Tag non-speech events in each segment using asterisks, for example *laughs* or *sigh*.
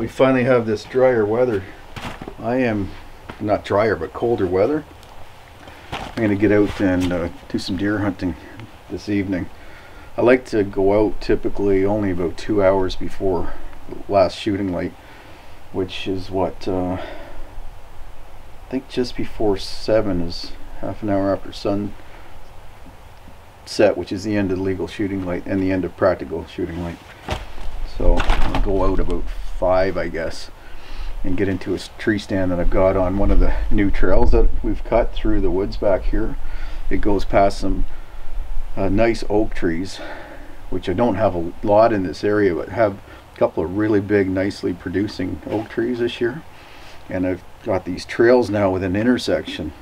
we finally have this drier weather, I am not drier but colder weather. I'm going to get out and uh, do some deer hunting this evening. I like to go out typically only about two hours before last shooting light, which is what uh, I think just before seven is half an hour after sun set, which is the end of legal shooting light and the end of practical shooting light. So I'll go out about five, I guess, and get into a tree stand that I've got on one of the new trails that we've cut through the woods back here. It goes past some uh, nice oak trees, which I don't have a lot in this area, but have a couple of really big, nicely producing oak trees this year. And I've got these trails now with an intersection.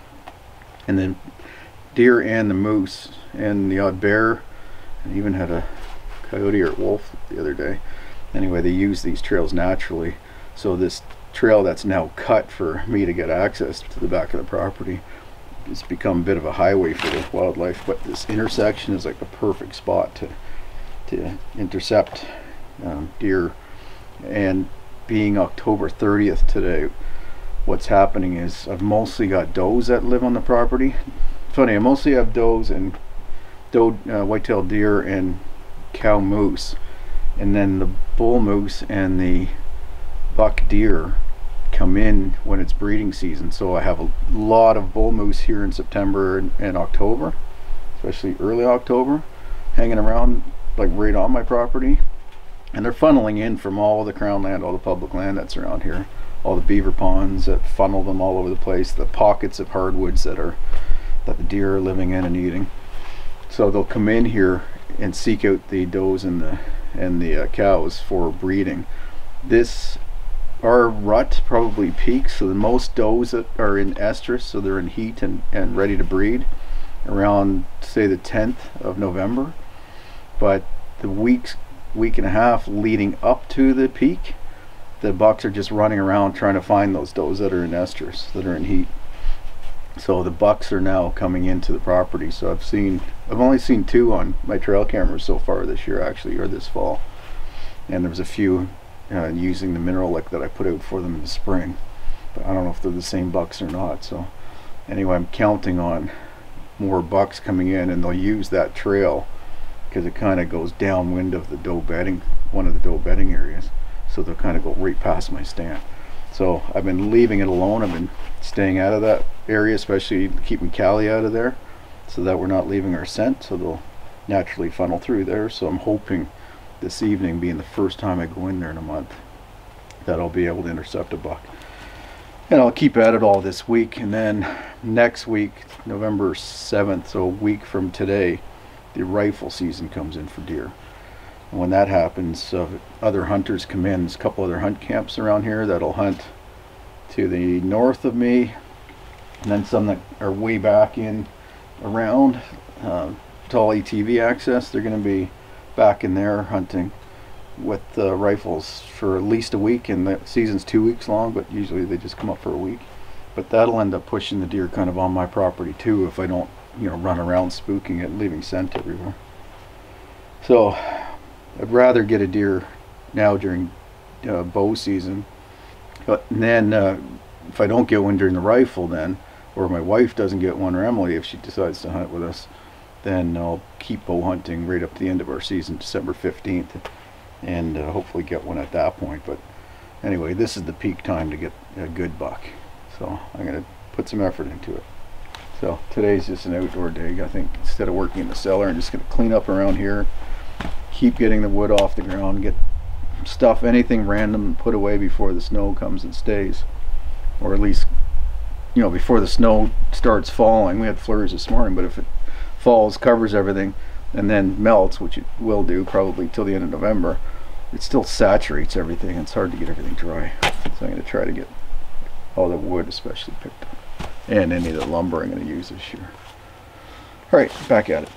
And then deer and the moose and the odd bear, and even had a coyote or wolf the other day anyway they use these trails naturally. So this trail that's now cut for me to get access to the back of the property it's become a bit of a highway for the wildlife but this intersection is like a perfect spot to to intercept um, deer. And being October 30th today what's happening is I've mostly got does that live on the property. Funny I mostly have does and doe uh, white-tailed deer and cow moose and then the bull moose and the buck deer come in when it's breeding season. So I have a lot of bull moose here in September and, and October especially early October hanging around like right on my property. And they're funneling in from all the crown land all the public land that's around here all the beaver ponds that funnel them all over the place the pockets of hardwoods that are that the deer are living in and eating. So they'll come in here and seek out the does and the and the uh, cows for breeding. This our rut probably peaks, so the most does are in estrus, so they're in heat and, and ready to breed around say the 10th of November. But the weeks week and a half leading up to the peak, the bucks are just running around trying to find those does that are in estrus, that are in heat. So the bucks are now coming into the property. So I've seen, I've only seen two on my trail cameras so far this year actually, or this fall. And there was a few uh, using the mineral lick that I put out for them in the spring. But I don't know if they're the same bucks or not. So anyway, I'm counting on more bucks coming in and they'll use that trail because it kind of goes downwind of the doe bedding, one of the doe bedding areas. So they'll kind of go right past my stand. So I've been leaving it alone. I've been staying out of that area, especially keeping Cali out of there so that we're not leaving our scent. So they'll naturally funnel through there. So I'm hoping this evening being the first time I go in there in a month that I'll be able to intercept a buck. And I'll keep at it all this week. And then next week, November 7th, so a week from today, the rifle season comes in for deer and when that happens, uh, other hunters come in. There's a couple other hunt camps around here that'll hunt to the north of me, and then some that are way back in around uh, tall ATV access. They're going to be back in there hunting with uh, rifles for at least a week, and the season's two weeks long, but usually they just come up for a week. But that'll end up pushing the deer kind of on my property too if I don't, you know, run around spooking it and leaving scent everywhere. So I'd rather get a deer now during uh, bow season. But then uh, if I don't get one during the rifle then, or my wife doesn't get one, or Emily if she decides to hunt with us, then I'll keep bow hunting right up to the end of our season, December 15th, and uh, hopefully get one at that point. But anyway, this is the peak time to get a good buck. So I'm going to put some effort into it. So today's just an outdoor day. I think instead of working in the cellar, I'm just going to clean up around here, keep getting the wood off the ground, get stuff, anything random put away before the snow comes and stays. Or at least, you know, before the snow starts falling. We had flurries this morning, but if it falls, covers everything, and then melts, which it will do probably till the end of November, it still saturates everything. It's hard to get everything dry. So I'm going to try to get all the wood especially picked up. And any of the lumber I'm going to use this year. Alright, back at it.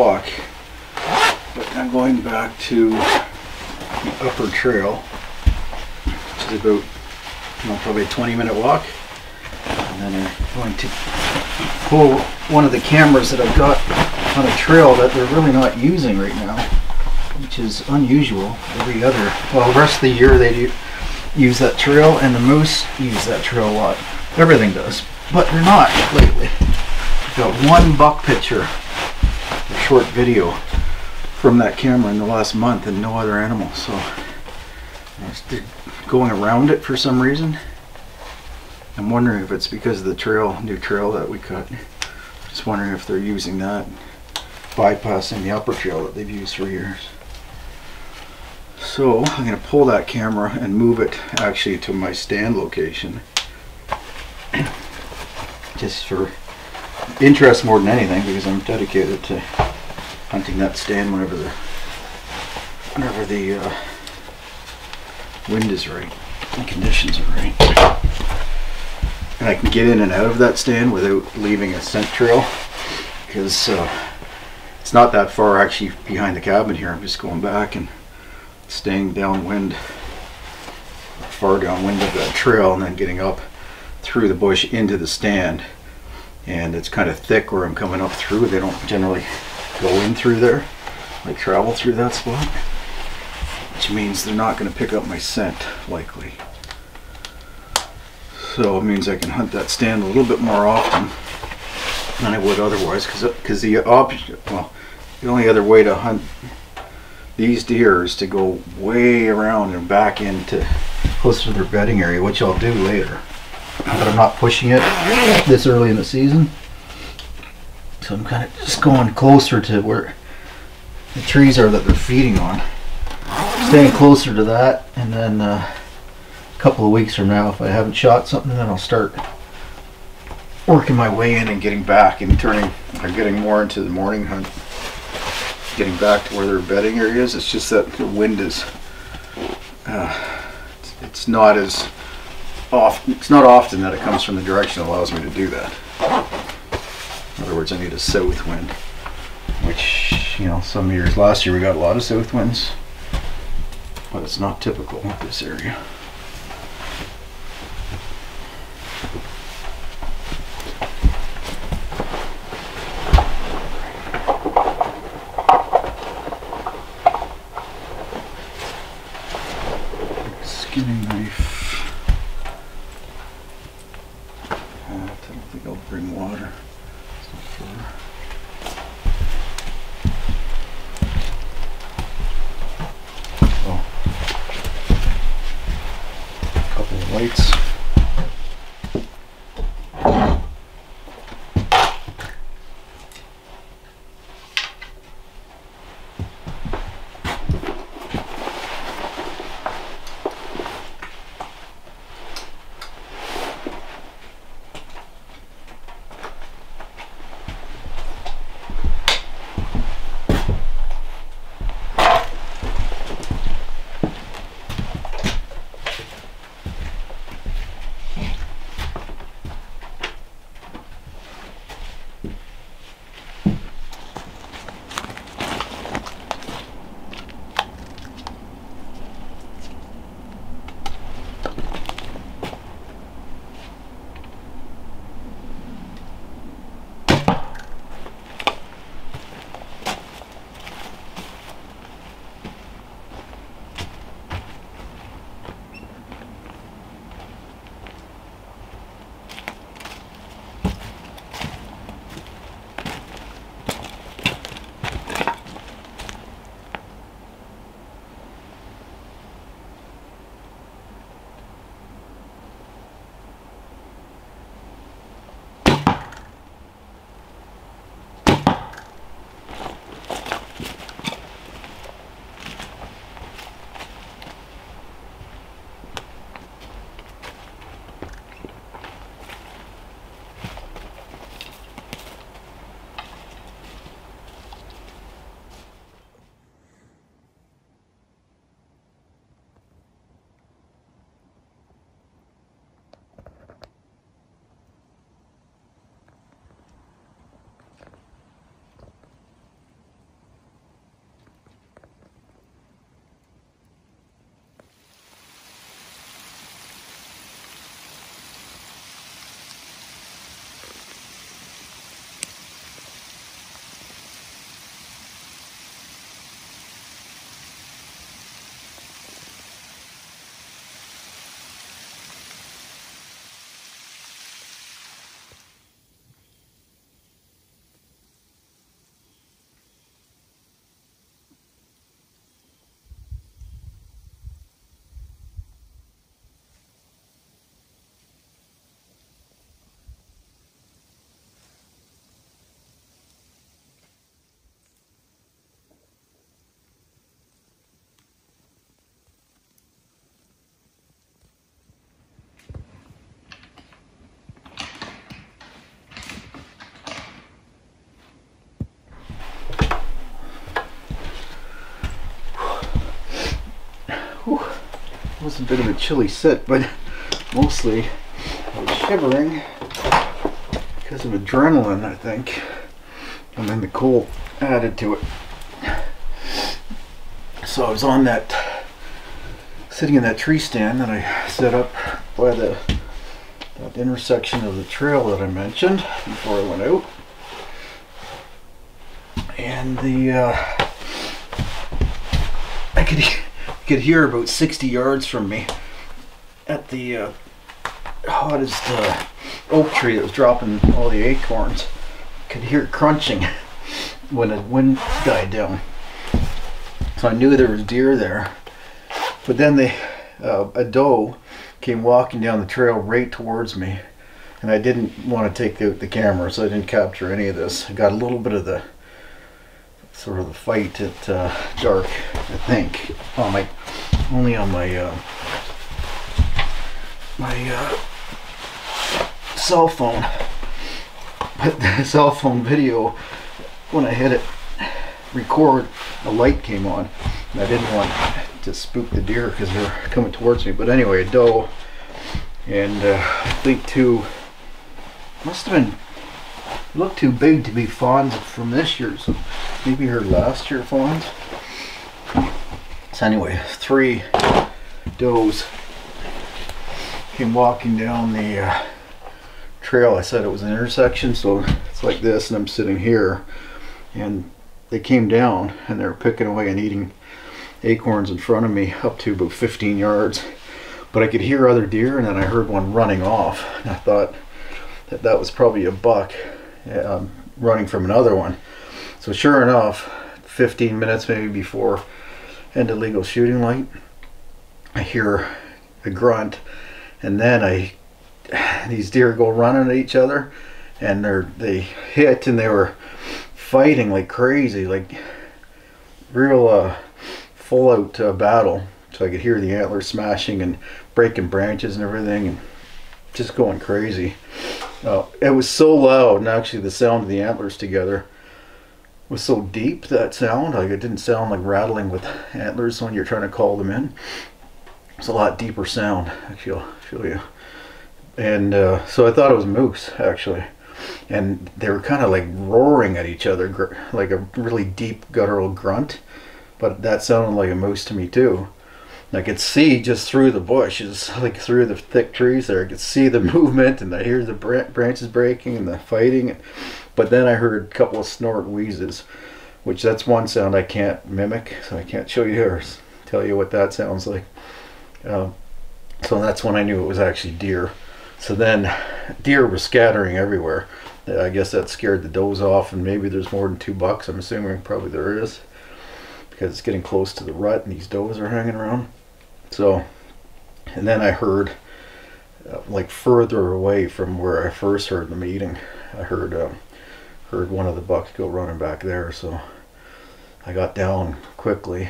4 o'clock. But I'm going back to the upper trail, which is about you know, probably a 20 minute walk. And then I'm going to pull one of the cameras that I've got on a trail that they're really not using right now, which is unusual. Every other, well, the rest of the year they do use that trail, and the moose use that trail a lot. Everything does, but they're not lately. I've got one buck picture, short video from that camera in the last month, and no other animals. So they're going around it for some reason. I'm wondering if it's because of the trail, new trail that we cut. Just wondering if they're using that, bypassing the upper trail that they've used for years. So I'm going to pull that camera and move it actually to my stand location. Just for interest more than anything because I'm dedicated to hunting that stand whenever the whenever the uh, wind is right and conditions are right. And I can get in and out of that stand without leaving a scent trail because uh, it's not that far actually behind the cabin here. I'm just going back and staying downwind, far downwind of that trail and then getting up through the bush into the stand. And it's kind of thick where I'm coming up through. They don't generally go in through there, like travel through that spot. Which means they're not going to pick up my scent, likely. So it means I can hunt that stand a little bit more often than I would otherwise, because the option, well, the only other way to hunt these deer is to go way around and back into closer to their bedding area, which I'll do later. But I'm not pushing it this early in the season. So I'm kind of just going closer to where the trees are that they're feeding on. Staying closer to that, and then uh, a couple of weeks from now, if I haven't shot something, then I'll start working my way in and getting back and turning, or getting more into the morning hunt getting back to where their bedding area is. It's just that the wind is, uh, it's, it's not as often, it's not often that it comes from the direction that allows me to do that. In other words, I need a south wind, which, you know, some years, last year we got a lot of south winds, but it's not typical in this area. skinning knife. Uh, I don't think I'll bring water. Oh. Couple of lights. It was a bit of a chilly sit, but mostly I was shivering because of adrenaline, I think. And then the cold added to it. So I was on that, sitting in that tree stand that I set up by the that intersection of the trail that I mentioned before I went out. And the uh, I could could hear about 60 yards from me at the uh, hottest uh, oak tree that was dropping all the acorns. Could hear crunching *laughs* when the wind died down. So I knew there was deer there. But then uh, a doe came walking down the trail right towards me. And I didn't want to take out the camera, so I didn't capture any of this. I got a little bit of the sort of the fight at uh, dark, I think, on my only on my uh, my uh, cell phone. But the *laughs* cell phone video, when I hit it, record, a light came on, and I didn't want to spook the deer because they're coming towards me. But anyway, a doe, and uh, I think two must have been looked too big to be fawns from this year, so maybe her last year fawns. So anyway, three does came walking down the uh, trail. I said it was an intersection, so it's like this, and I'm sitting here, and they came down and they were picking away and eating acorns in front of me up to about 15 yards. But I could hear other deer, and then I heard one running off. And I thought that that was probably a buck um, running from another one. So sure enough, 15 minutes maybe before end of legal shooting light, I hear a grunt, and then I these deer go running at each other, and they're they hit and they were fighting like crazy, like real uh, full out uh, battle. So I could hear the antlers smashing and breaking branches and everything, and just going crazy. Uh, it was so loud, and actually the sound of the antlers together was so deep that sound. Like it didn't sound like rattling with antlers when you're trying to call them in. It's a lot deeper sound. Actually, I'll show you. And uh, so I thought it was moose actually, and they were kind of like roaring at each other, like a really deep guttural grunt. But that sounded like a moose to me too. I could see just through the bushes, like through the thick trees there. I could see the *laughs* movement and I hear the branches breaking and the fighting. But then I heard a couple of snort wheezes, which that's one sound I can't mimic, so I can't show you or tell you what that sounds like. Um, so that's when I knew it was actually deer. So then deer were scattering everywhere. I guess that scared the does off and maybe there's more than two bucks. I'm assuming probably there is because it's getting close to the rut and these does are hanging around. So, and then I heard, uh, like further away from where I first heard the meeting, I heard um, heard one of the bucks go running back there. So I got down quickly,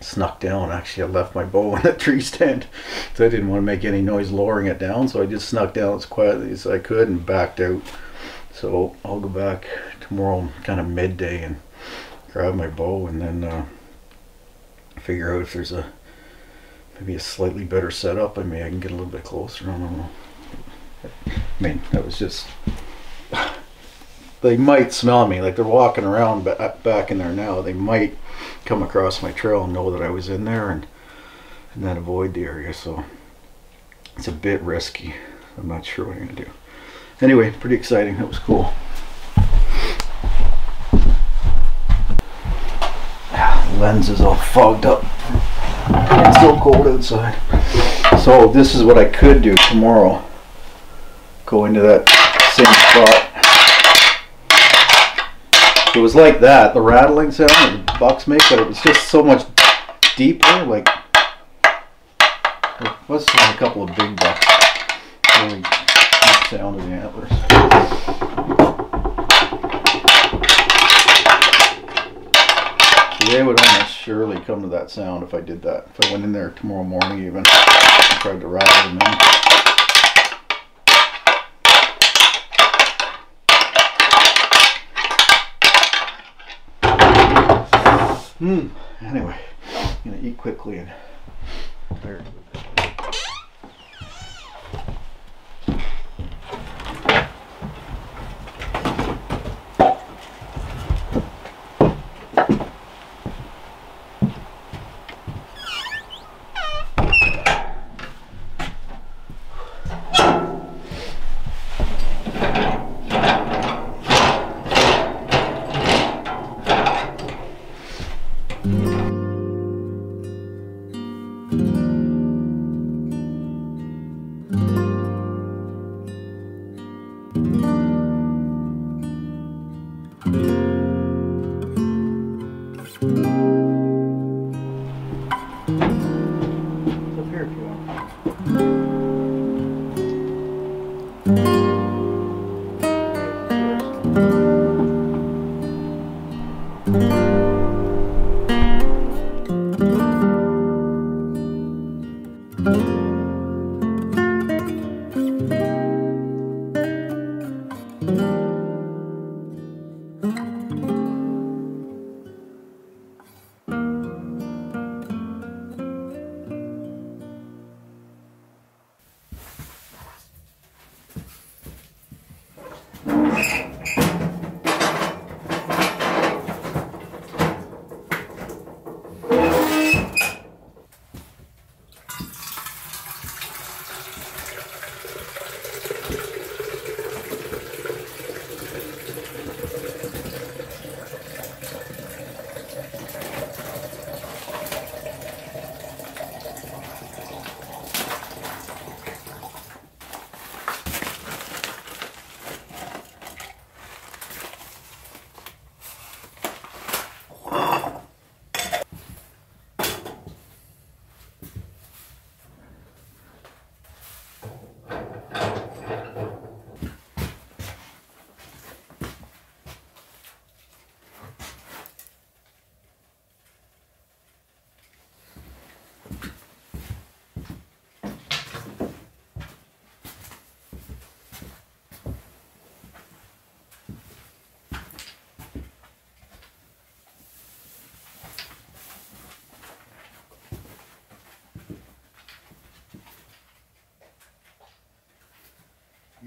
snuck down. Actually, I left my bow *laughs* in the tree stand, so I didn't want to make any noise lowering it down. So I just snuck down as quietly as I could and backed out. So I'll go back tomorrow, kind of midday, and grab my bow and then uh, figure out if there's a maybe a slightly better setup. I mean, I can get a little bit closer. I don't know. I mean, that was just. They might smell me like they're walking around but back in there now. They might come across my trail and know that I was in there and and then avoid the area. So it's a bit risky. I'm not sure what I'm gonna do. Anyway, pretty exciting. That was cool. Ah, lens is all fogged up. It's still cold outside. So this is what I could do tomorrow. Go into that same spot. It was like that, the rattling sound that the bucks make, but it was just so much deeper, like it was a couple of big bucks. Really sound of the antlers. they would almost surely come to that sound if I did that. If I went in there tomorrow morning even tried to rattle them in. Hmm. Anyway, I'm gonna eat quickly and There.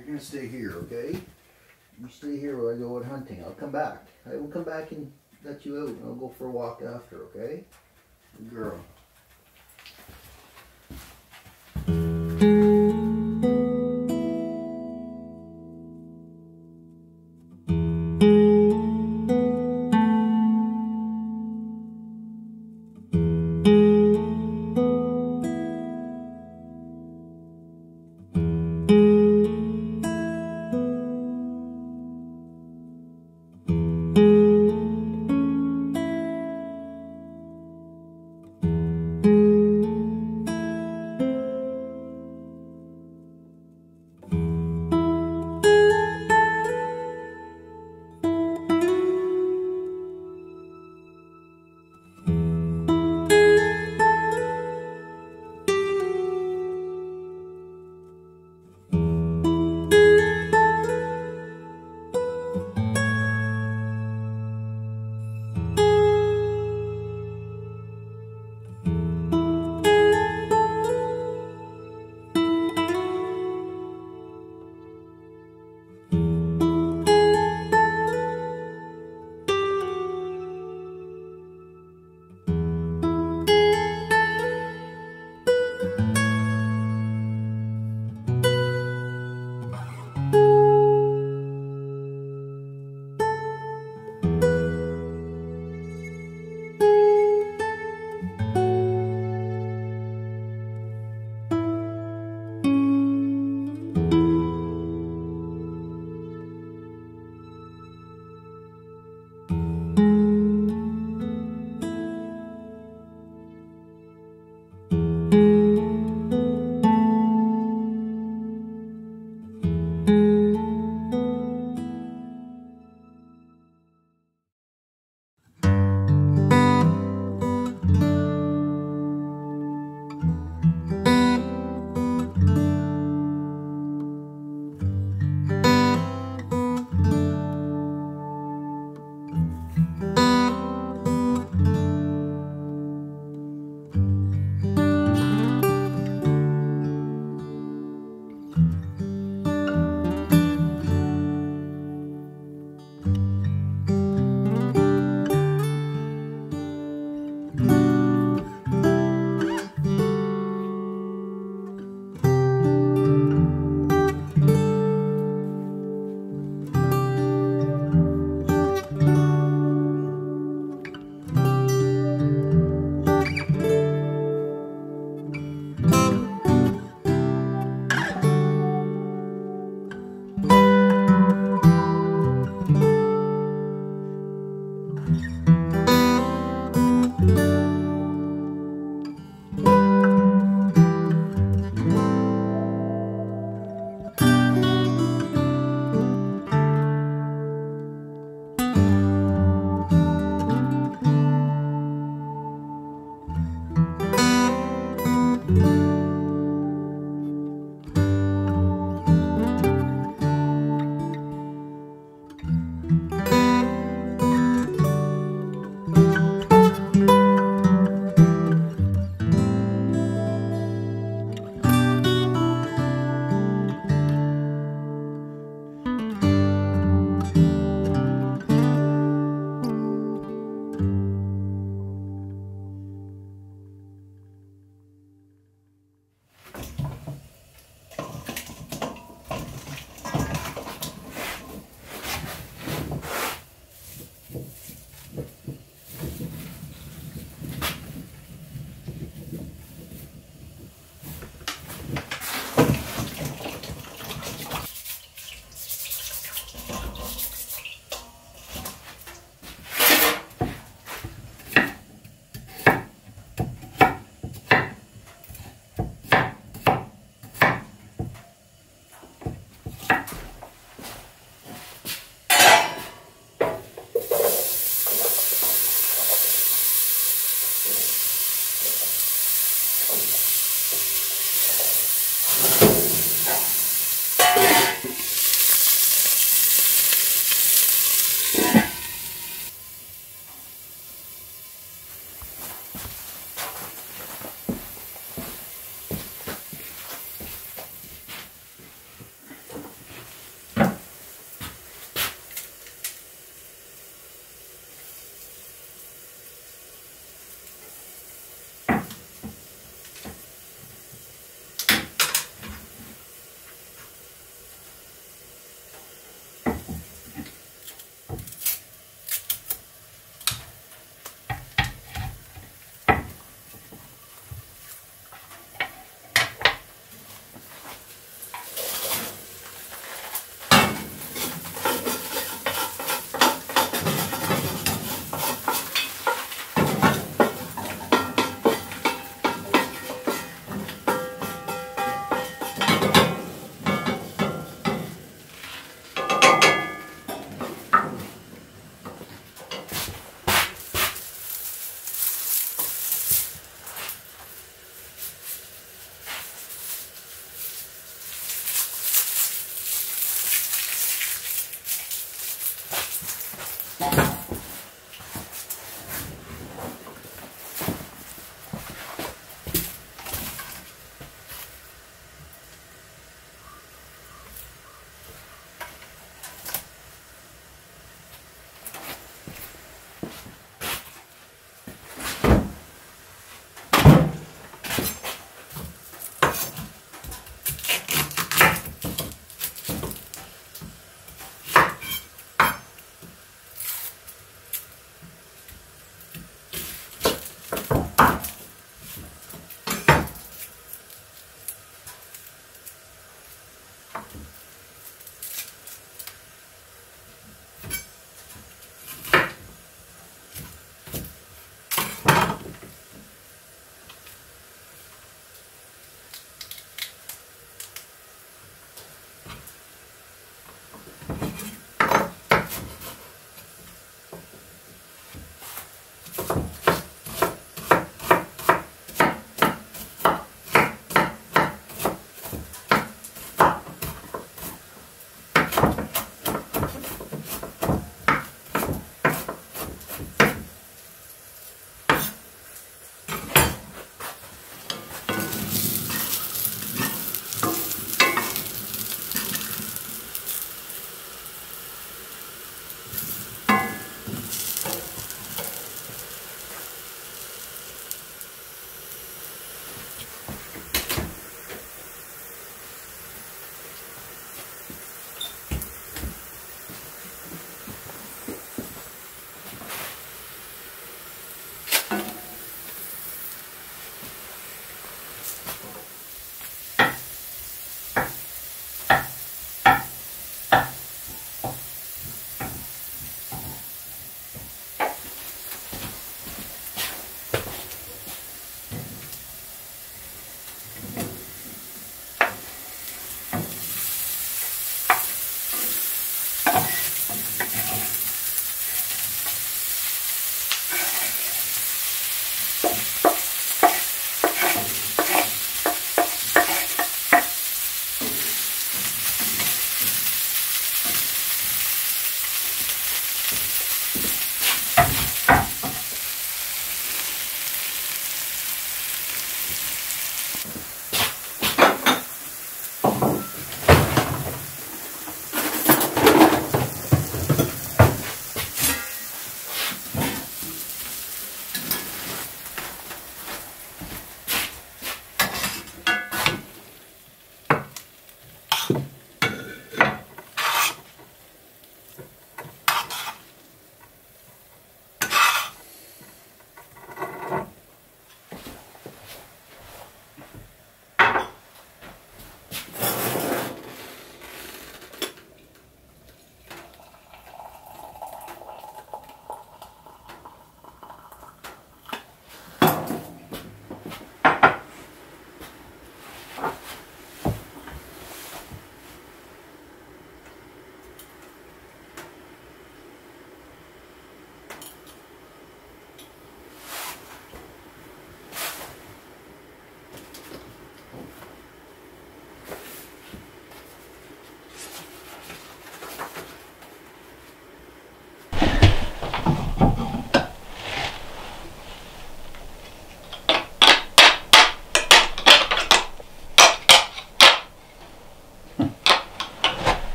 You're gonna stay here, okay? You stay here while I go out hunting. I'll come back. I will come back and let you out. I'll go for a walk after, okay? Good girl.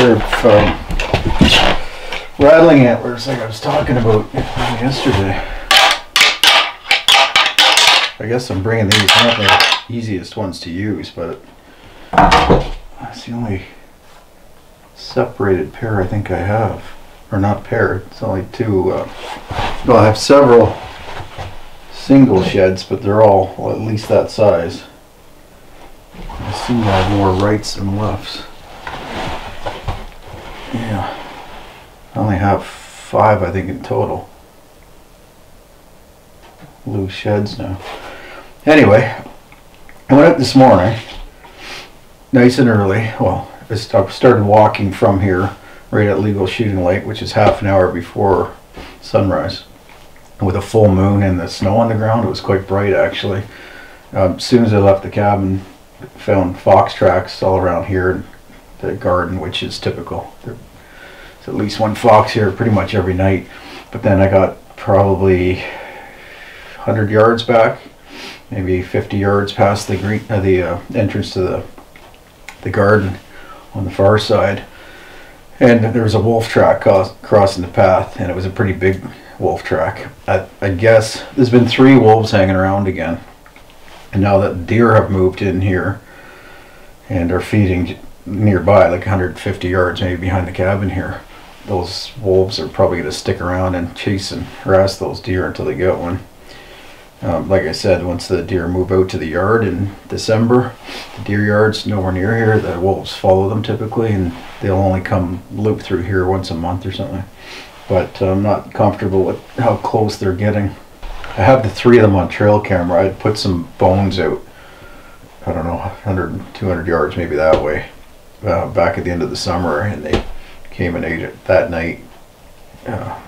Pair of um, rattling antlers like I was talking about yesterday. I guess I'm bringing these not the easiest ones to use, but that's the only separated pair I think I have. Or not pair, it's only two. Uh, well, I have several single sheds, but they're all well, at least that size. I seem to have more rights than lefts. Yeah. I only have five, I think, in total. Loose sheds now. Anyway, I went up this morning, nice and early. Well, I started walking from here, right at Legal Shooting Light, which is half an hour before sunrise. With a full moon and the snow on the ground, it was quite bright actually. Um, as soon as I left the cabin, found fox tracks all around here the garden, which is typical. There's at least one fox here pretty much every night. But then I got probably 100 yards back, maybe 50 yards past the green, uh, the uh, entrance to the the garden on the far side, and there was a wolf track crossing the path, and it was a pretty big wolf track. I, I guess there's been three wolves hanging around again, and now that deer have moved in here and are feeding nearby, like 150 yards maybe behind the cabin here, those wolves are probably going to stick around and chase and harass those deer until they get one. Um, like I said, once the deer move out to the yard in December, the deer yard's nowhere near here. The wolves follow them typically, and they'll only come loop through here once a month or something. But I'm not comfortable with how close they're getting. I have the three of them on trail camera. I'd put some bones out I don't know, 100, 200 yards maybe that way, uh, back at the end of the summer, and they came and ate it that night. Uh,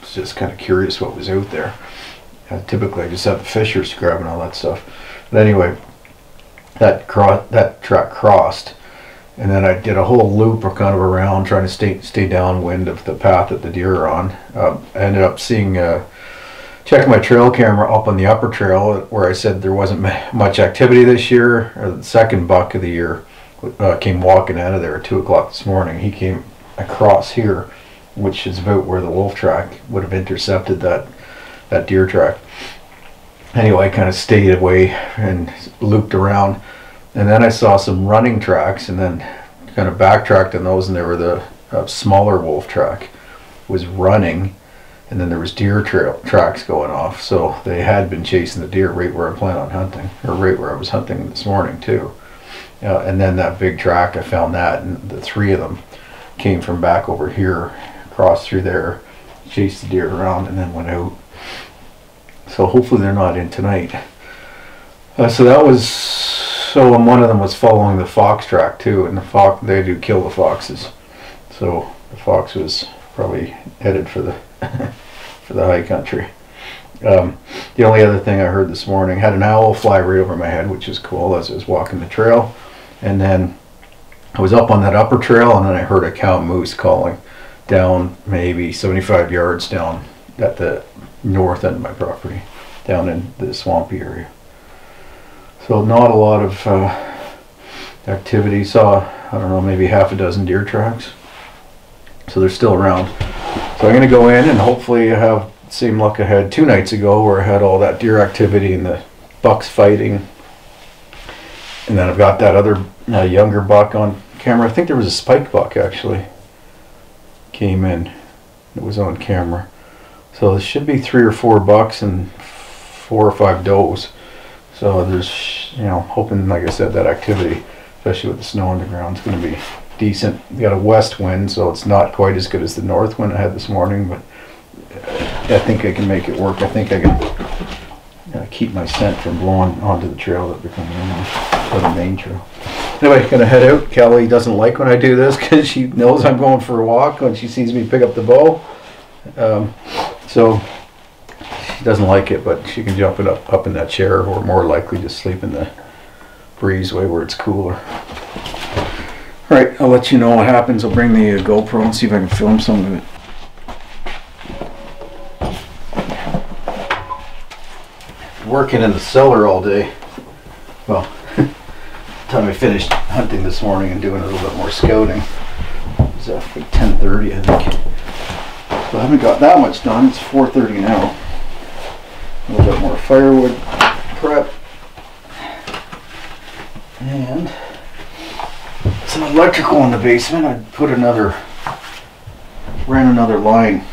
was just kind of curious what was out there. Uh, typically, I just have the fishers grabbing all that stuff. But anyway, that cro- that track crossed, and then I did a whole loop or kind of around, trying to stay stay downwind of the path that the deer are on. Um, I ended up seeing. Uh, checking my trail camera up on the upper trail where I said there wasn't much activity this year. Or the second buck of the year uh, came walking out of there at two o'clock this morning. He came across here, which is about where the wolf track would have intercepted that that deer track. Anyway, I kind of stayed away and looped around, and then I saw some running tracks, and then kind of backtracked on those, and there were the uh, smaller wolf track was running and then there was deer trail tracks going off. So they had been chasing the deer right where I plan on hunting, or right where I was hunting this morning too. Uh, and then that big track, I found that, and the three of them came from back over here, crossed through there, chased the deer around, and then went out. So hopefully they're not in tonight. Uh, so that was so, and one of them was following the fox track too, and the fox they do kill the foxes. So the fox was probably headed for the *laughs* for the high country. Um, the only other thing I heard this morning had an owl fly right over my head, which is cool as I was walking the trail. And then I was up on that upper trail, and then I heard a cow moose calling down maybe 75 yards down at the north end of my property, down in the swampy area. So not a lot of uh, activity. Saw I don't know maybe half a dozen deer tracks. So they're still around. So I'm going to go in and hopefully have same luck I had two nights ago where I had all that deer activity and the bucks fighting. And then I've got that other uh, younger buck on camera. I think there was a spike buck actually came in. It was on camera. So there should be three or four bucks and four or five does. So there's, you know, hoping, like I said, that activity, especially with the snow on the ground, is going to be decent. We got a west wind, so it's not quite as good as the north wind I had this morning, but I think I can make it work. I think I can uh, keep my scent from blowing onto the trail that we're coming in on, the main trail. Anyway, gonna head out. Callie doesn't like when I do this *laughs* because she knows I'm going for a walk when she sees me pick up the bow. Um, so she doesn't like it, but she can jump it up up in that chair, or more likely just sleep in the breezeway where it's cooler. All right, I'll let you know what happens. I'll bring the uh, GoPro and see if I can film some of it. Working in the cellar all day. Well, *laughs* time I finished hunting this morning and doing a little bit more scouting. It was uh, like 10:30, I think. So I haven't got that much done. It's 4:30 now. A little bit more firewood prep. And some electrical in the basement. I put another, ran another line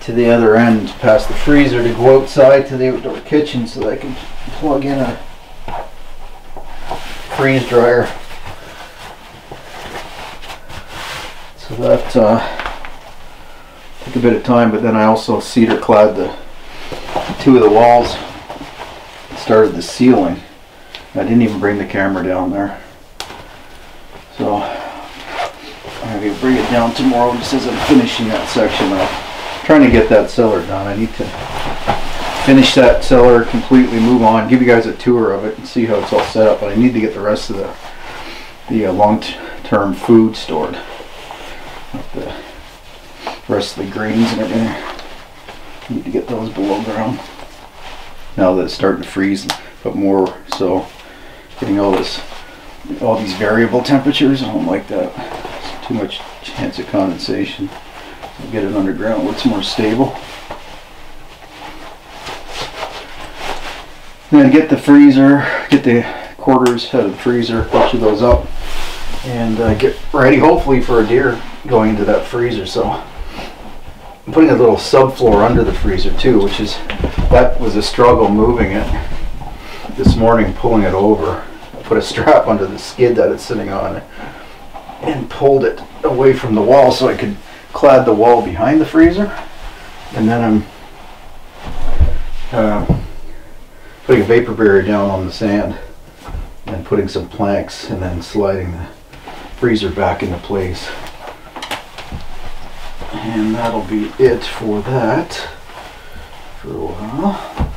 to the other end past the freezer to go outside to the outdoor kitchen so that I can plug in a freeze dryer. So that uh, took a bit of time, but then I also cedar clad the two of the walls, started the ceiling. I didn't even bring the camera down there. So I'm going to bring it down tomorrow just as I'm finishing that section up. trying to get that cellar done. I need to finish that cellar completely, move on, give you guys a tour of it and see how it's all set up. But I need to get the rest of the, the uh, long-term food stored. The rest of the greens and everything. Need to get those below ground. Now that it's starting to freeze, but more so getting all this, all these variable temperatures. I don't like that. It's too much chance of condensation. Get it underground it's more stable. Then get the freezer, get the quarters out of the freezer, butcher those up, and uh, get ready hopefully for a deer going into that freezer. So I'm putting a little subfloor under the freezer too, which is, that was a struggle moving it this morning, pulling it over I put a strap under the skid that it's sitting on and pulled it away from the wall so I could clad the wall behind the freezer. And then I'm uh, putting a vapor barrier down on the sand and putting some planks and then sliding the freezer back into place. And that'll be it for that for a while.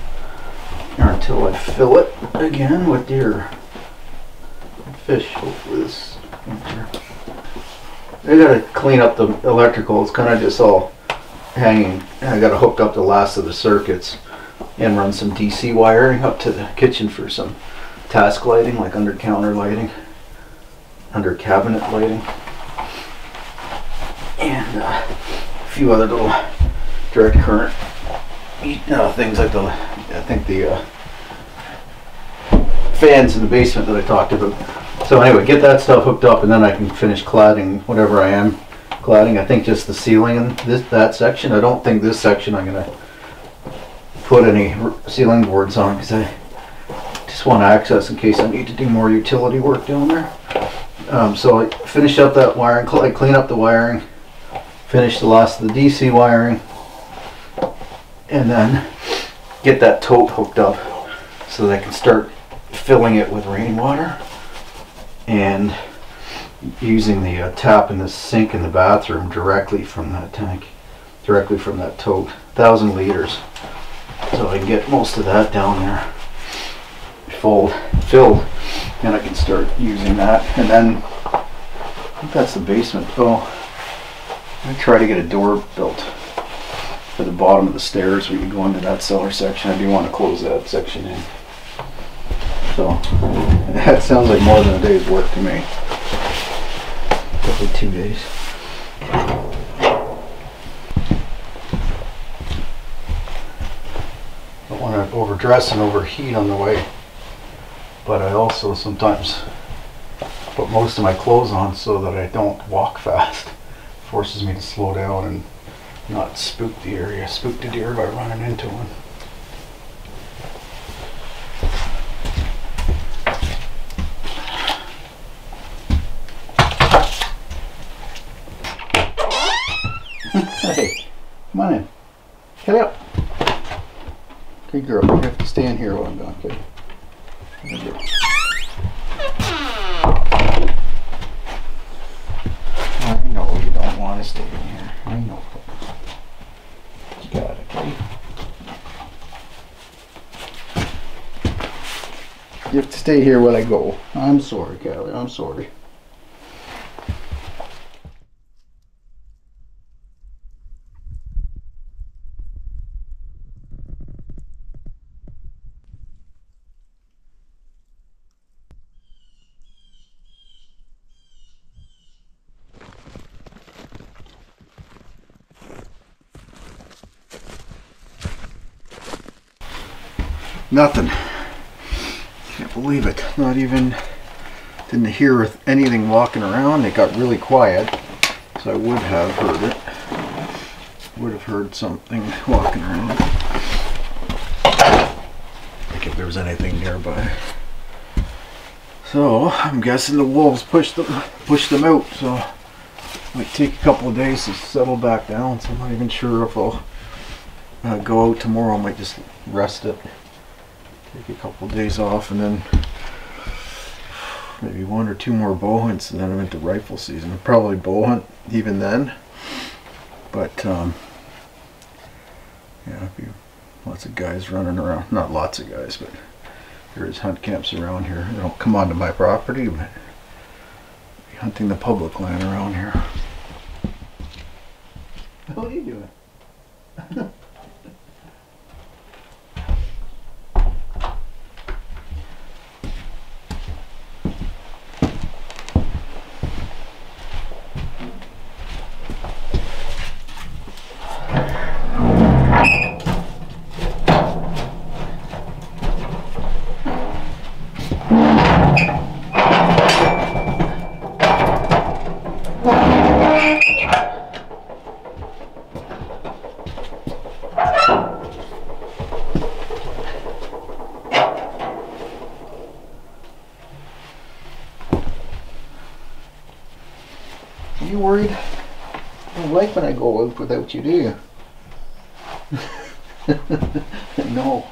Or until I fill it again with deer fish hopefully this winter. I gotta clean up the electrical. It's kind of just all hanging. I gotta hook up the last of the circuits and run some DC wiring up to the kitchen for some task lighting, like under counter lighting, under cabinet lighting, and uh, a few other little direct current uh, things like the, I think the uh, fans in the basement that I talked about. So anyway, get that stuff hooked up and then I can finish cladding whatever I am cladding. I think just the ceiling in this that section. I don't think this section I'm gonna put any ceiling boards on because I just want access in case I need to do more utility work down there. Um, so I finish up that wiring, I clean up the wiring, finish the last of the DC wiring, and then get that tote hooked up so that I can start filling it with rainwater and using the uh, tap in the sink in the bathroom directly from that tank, directly from that tote, thousand liters. So I can get most of that down there full, filled, and I can start using that. And then I think that's the basement. Oh, I'm gonna try to get a door built for the bottom of the stairs where you go into that cellar section. I do want to close that section in. So *laughs* that sounds like more than a day's work to me. Probably two days. Don't overdress and overheat on the way, but I also sometimes put most of my clothes on so that I don't walk *laughs* fast. Forces me to slow down and not spook the area, spook the deer by running into one. *laughs* hey, come on in. Get up. Good girl. You have to stay in here while I'm gone, okay? I know you don't want to stay in here. I know. You got it, okay? You have to stay here while I go. I'm sorry, Callie. I'm sorry. Nothing. Can't believe it. Not even didn't hear anything walking around. It got really quiet, so I would have heard it. Would have heard something walking around. Like if there was anything nearby. So I'm guessing the wolves pushed them pushed them out. So might take a couple of days to settle back down. So I'm not even sure if I'll uh, go out tomorrow. I might just rest it take a couple days off and then maybe one or two more bow hunts and then I'm into rifle season. I'll probably bow hunt even then. But um, yeah, be lots of guys running around. Not lots of guys, but there is hunt camps around here. They don't come onto my property, but hunting the public land around here. What are you doing? Are you worried? You don't like when I go out without you, do you? *laughs* no.